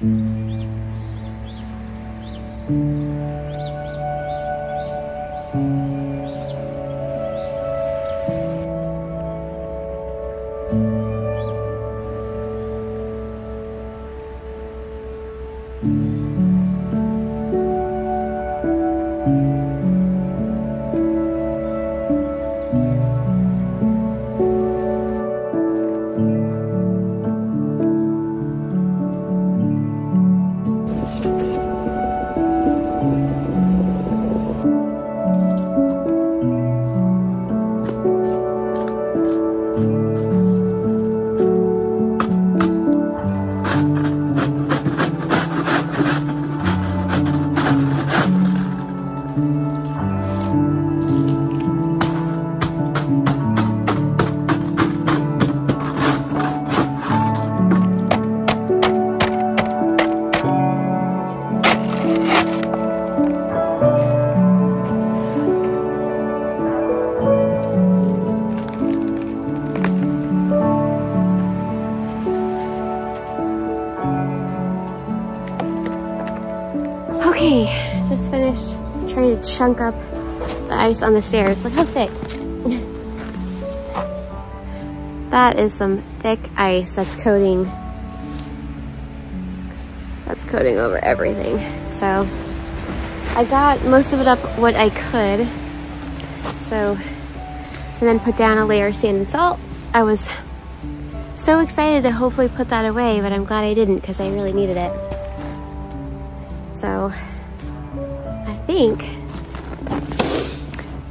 thank mm -hmm. you chunk up the ice on the stairs. Look how thick. that is some thick ice that's coating that's coating over everything. So I got most of it up what I could. So, and then put down a layer of sand and salt. I was so excited to hopefully put that away, but I'm glad I didn't because I really needed it. So I think,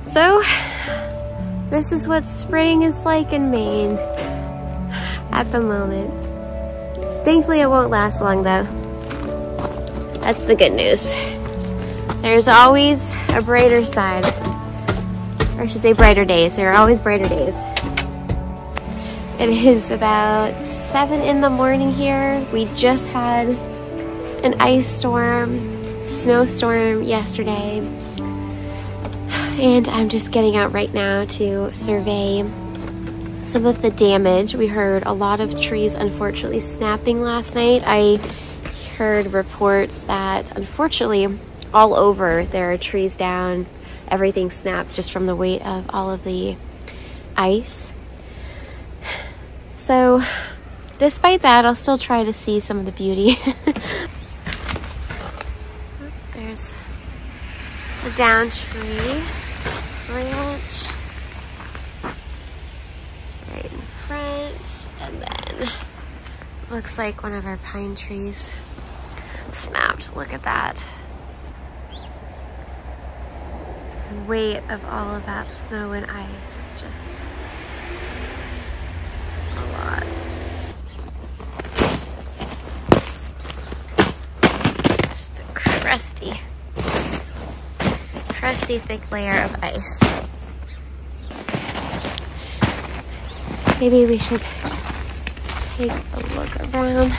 so this is what spring is like in Maine at the moment. Thankfully it won't last long though. That's the good news. There's always a brighter side, or I should say brighter days. There are always brighter days. It is about seven in the morning here. We just had an ice storm, snowstorm yesterday. And I'm just getting out right now to survey some of the damage. We heard a lot of trees unfortunately snapping last night. I heard reports that unfortunately all over there are trees down, everything snapped just from the weight of all of the ice. So despite that, I'll still try to see some of the beauty. There's a down tree branch right in front, and then looks like one of our pine trees snapped. Look at that. The weight of all of that snow and ice is just a lot. Just a crusty, crusty thick layer of ice. Maybe we should take a look around.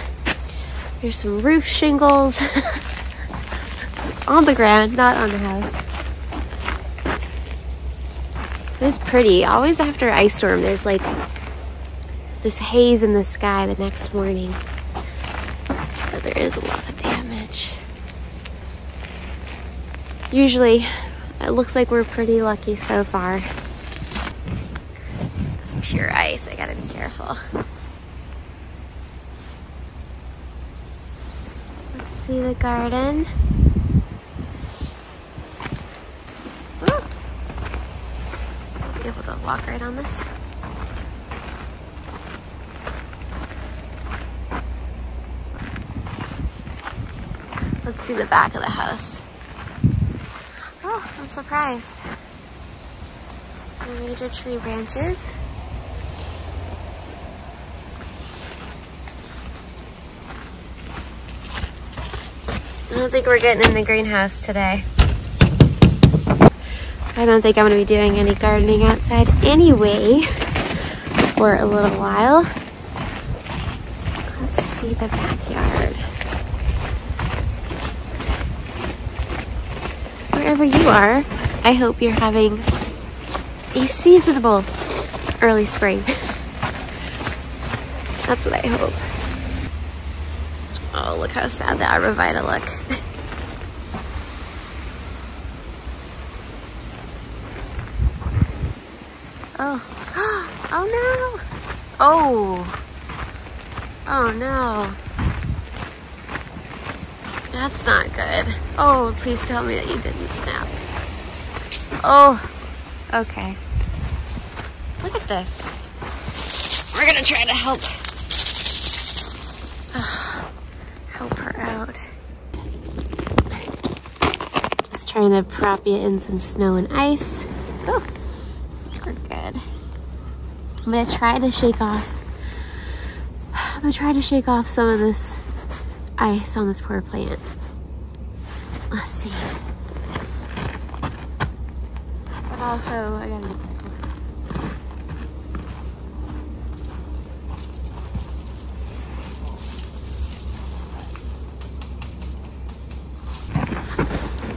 There's some roof shingles on the ground, not on the house. It's pretty. Always after ice storm, there's like this haze in the sky the next morning. But there is a lot of damage. Usually, it looks like we're pretty lucky so far. It's pure ice. I gotta be careful. Let's see the garden. Ooh. Be able to walk right on this. Let's see the back of the house. I'm surprised. Major tree branches. I don't think we're getting in the greenhouse today. I don't think I'm going to be doing any gardening outside anyway for a little while. Let's see the backyard. Wherever you are, I hope you're having a seasonable early spring. That's what I hope. Oh, look how sad the arborvitae look. oh. Oh no! Oh! Oh no. That's not good. Oh, please tell me that you didn't snap. Oh, okay. Look at this. We're gonna try to help help her out. Just trying to prop you in some snow and ice. Oh, we're good. I'm gonna try to shake off. I'm gonna try to shake off some of this ice on this poor plant. Let's see. But also, I gotta be careful.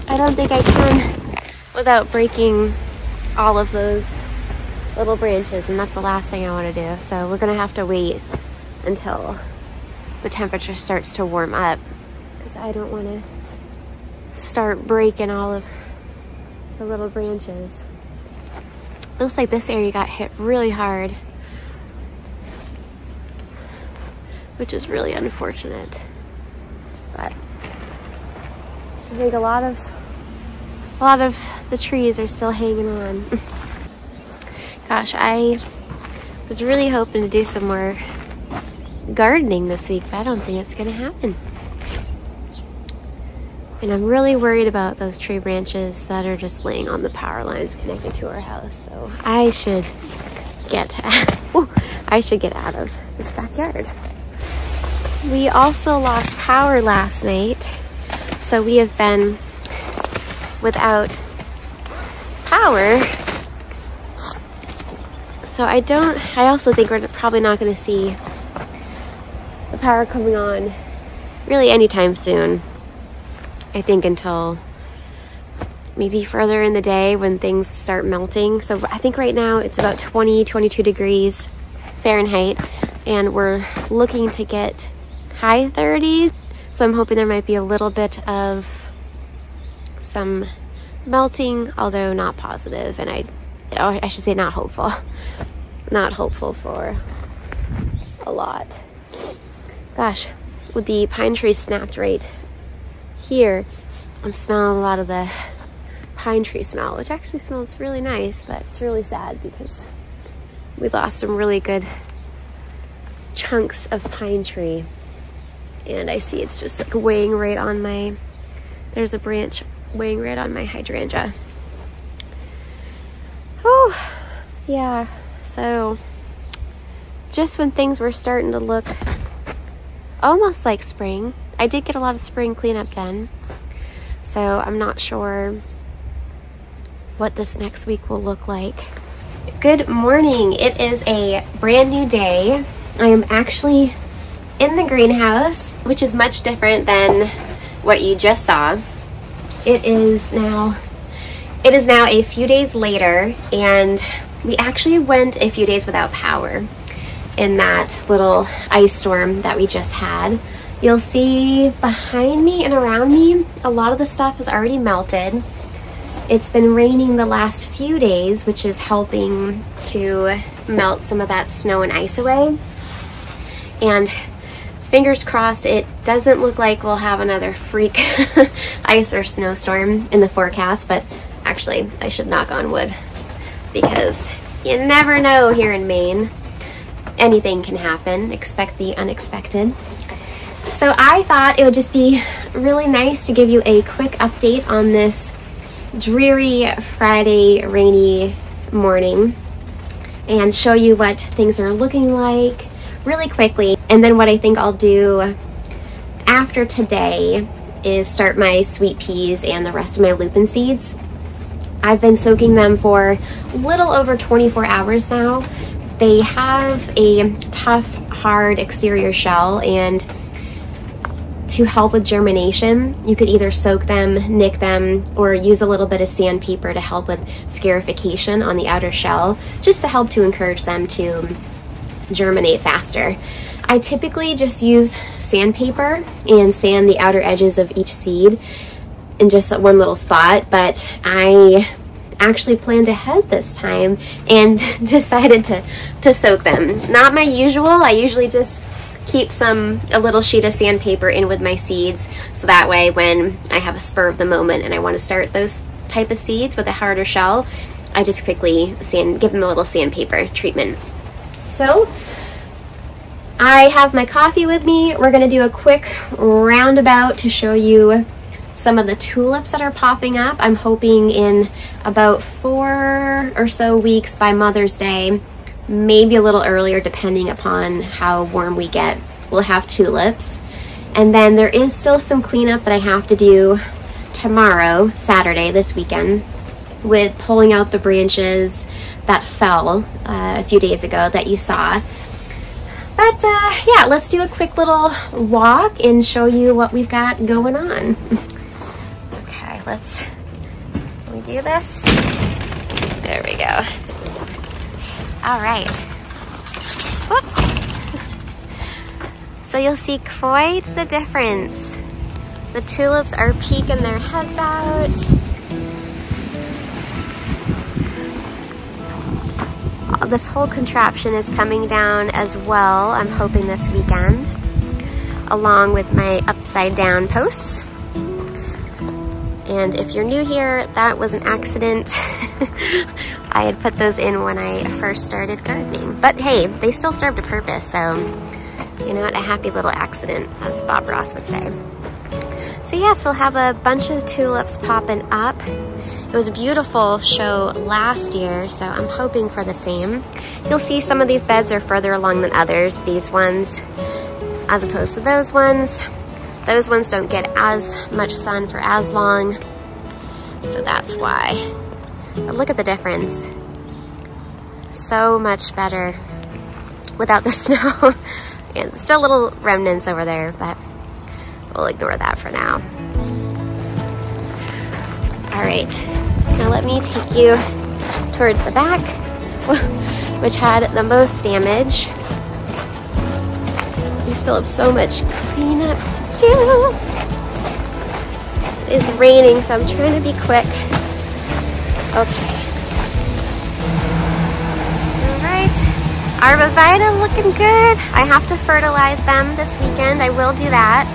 I don't think I can without breaking all of those little branches and that's the last thing I want to do. So we're gonna have to wait until the temperature starts to warm up because I don't want to start breaking all of the little branches. Looks like this area got hit really hard, which is really unfortunate. But I think a lot of a lot of the trees are still hanging on. Gosh, I was really hoping to do some more gardening this week, but I don't think it's gonna happen. And I'm really worried about those tree branches that are just laying on the power lines connected to our house. So I should get, ooh, I should get out of this backyard. We also lost power last night. So we have been without power. So I don't, I also think we're probably not gonna see the power coming on really anytime soon. I think until maybe further in the day when things start melting. So I think right now it's about 20, 22 degrees Fahrenheit and we're looking to get high 30s. So I'm hoping there might be a little bit of some melting, although not positive, and I, oh, I should say not hopeful. Not hopeful for a lot. Gosh, with the pine tree snapped right here, I'm smelling a lot of the pine tree smell, which actually smells really nice, but it's really sad because we lost some really good chunks of pine tree. And I see it's just like weighing right on my, there's a branch weighing right on my hydrangea. Oh, yeah. So just when things were starting to look almost like spring, I did get a lot of spring cleanup done. So I'm not sure what this next week will look like. Good morning. It is a brand new day. I am actually in the greenhouse, which is much different than what you just saw. It is now it is now a few days later and we actually went a few days without power in that little ice storm that we just had. You'll see behind me and around me, a lot of the stuff has already melted. It's been raining the last few days, which is helping to melt some of that snow and ice away. And fingers crossed, it doesn't look like we'll have another freak ice or snowstorm in the forecast, but actually I should knock on wood because you never know here in Maine. Anything can happen, expect the unexpected. So I thought it would just be really nice to give you a quick update on this dreary Friday rainy morning and show you what things are looking like really quickly. And then what I think I'll do after today is start my sweet peas and the rest of my lupin seeds. I've been soaking them for a little over 24 hours now. They have a tough, hard exterior shell and to help with germination, you could either soak them, nick them, or use a little bit of sandpaper to help with scarification on the outer shell, just to help to encourage them to germinate faster. I typically just use sandpaper and sand the outer edges of each seed in just one little spot, but I actually planned ahead this time and decided to, to soak them. Not my usual, I usually just keep some, a little sheet of sandpaper in with my seeds so that way when I have a spur of the moment and I want to start those type of seeds with a harder shell, I just quickly sand, give them a little sandpaper treatment. So I have my coffee with me. We're gonna do a quick roundabout to show you some of the tulips that are popping up. I'm hoping in about four or so weeks by Mother's Day, maybe a little earlier depending upon how warm we get, we'll have tulips. And then there is still some cleanup that I have to do tomorrow, Saturday, this weekend, with pulling out the branches that fell uh, a few days ago that you saw. But uh, yeah, let's do a quick little walk and show you what we've got going on. let's, can we do this? There we go. All right. Whoops. So you'll see quite the difference. The tulips are peeking their heads out. Uh, this whole contraption is coming down as well, I'm hoping this weekend, along with my upside down posts. And if you're new here, that was an accident. I had put those in when I first started gardening. But hey, they still served a purpose, so you know what, a happy little accident, as Bob Ross would say. So yes, we'll have a bunch of tulips popping up. It was a beautiful show last year, so I'm hoping for the same. You'll see some of these beds are further along than others, these ones, as opposed to those ones. Those ones don't get as much sun for as long, so that's why. But look at the difference. So much better without the snow. and still little remnants over there, but we'll ignore that for now. All right, now let me take you towards the back, which had the most damage. We still have so much cleanup to do. It is raining, so I'm trying to be quick. Okay. All right. Arborvitae looking good. I have to fertilize them this weekend. I will do that.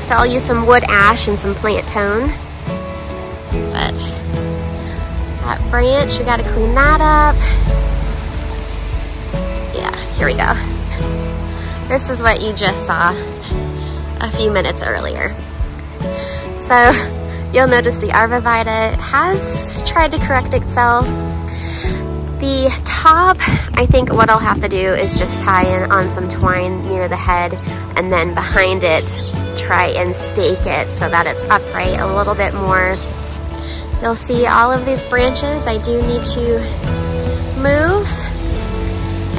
So I'll use some wood ash and some plant tone. But that branch, we gotta clean that up. Yeah, here we go. This is what you just saw a few minutes earlier. So you'll notice the Arborvitae has tried to correct itself. The top, I think what I'll have to do is just tie in on some twine near the head and then behind it try and stake it so that it's upright a little bit more You'll see all of these branches I do need to move.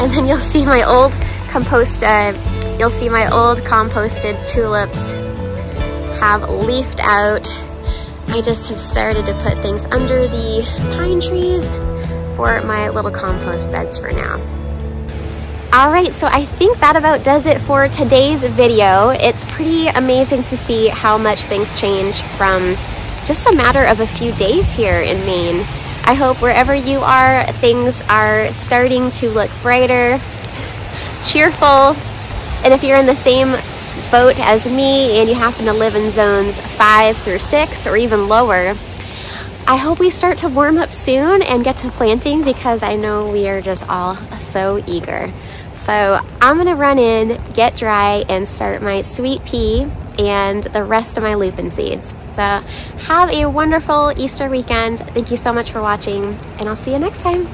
And then you'll see my old compost, uh, you'll see my old composted tulips have leafed out. I just have started to put things under the pine trees for my little compost beds for now. All right, so I think that about does it for today's video. It's pretty amazing to see how much things change from just a matter of a few days here in Maine. I hope wherever you are, things are starting to look brighter, cheerful, and if you're in the same boat as me and you happen to live in zones five through six or even lower, I hope we start to warm up soon and get to planting because I know we are just all so eager. So I'm gonna run in, get dry, and start my sweet pea and the rest of my lupin seeds. So have a wonderful Easter weekend. Thank you so much for watching and I'll see you next time.